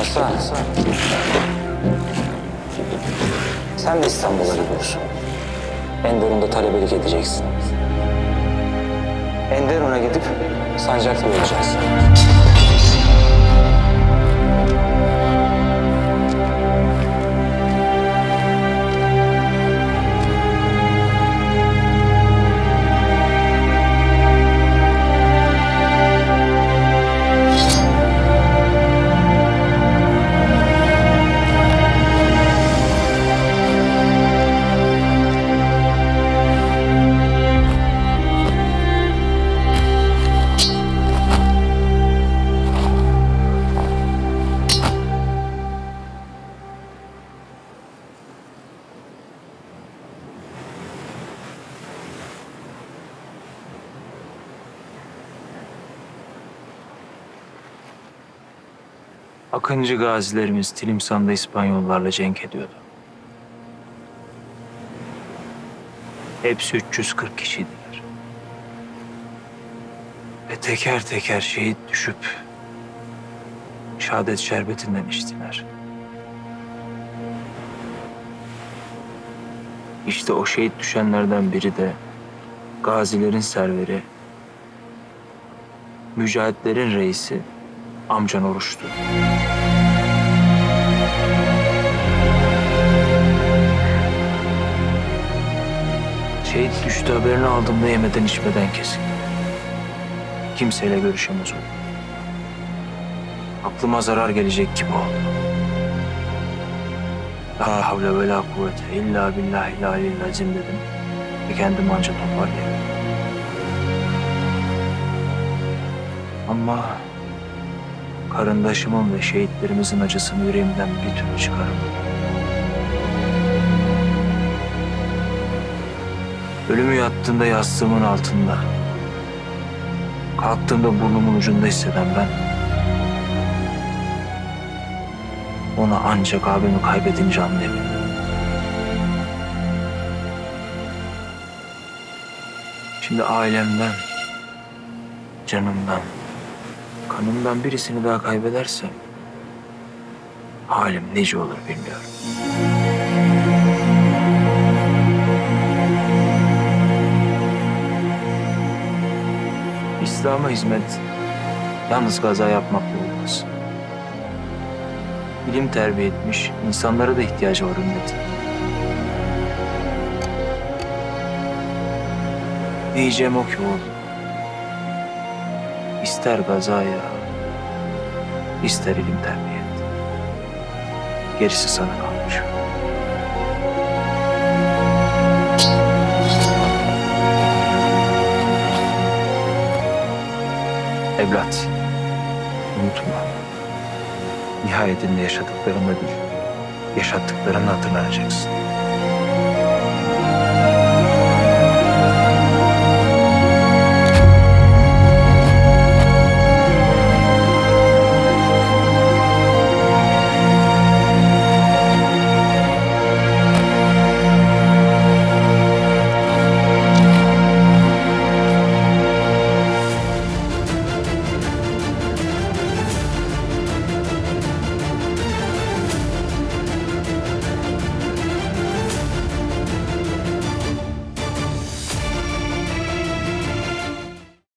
Musa. Sen de İstanbul'a gidiyorsun. Enderun'da talebelik edeceksin. Enderun'a gidip sancaklı olacaksın. Akıncı gazilerimiz Tilimsan'da İspanyollarla cenk ediyordu. Hepsi 340 kişiydiler. Ve teker teker şehit düşüp şehadet şerbetinden içtiler. İşte o şehit düşenlerden biri de gazilerin serveri, mücahitlerin reisi amcan Oruç'tu. Şehit düştü haberini aldığımda yemeden içmeden kesin. Kimseyle görüşemez oldum. Aklıma zarar gelecek gibi oldu. La havle ve la kuvvete illa billahi la azim dedim. Ve kendimi anca toparlayabildim. Ama karındaşımın ve şehitlerimizin acısını yüreğimden bir türlü çıkaramadım. Ölümü yattığında yastığımın altında, kalktığımda burnumun ucunda hisseden ben, onu ancak abimi kaybedince anlayabildim. Şimdi ailemden, canımdan, kanımdan birisini daha kaybedersem halim nice olur bilmiyorum. İslam'a hizmet yalnız gaza yapmakla olmaz. İlim terbiye etmiş, insanlara da ihtiyacı var ümmetin. Diyeceğim o ki oğlum. İster gazaya, ister ilim terbiye et. Gerisi sana kalmış. Evlat, unutma. Nihayetinde yaşadıklarında değil, yaşattıklarını hatırlanacaksın.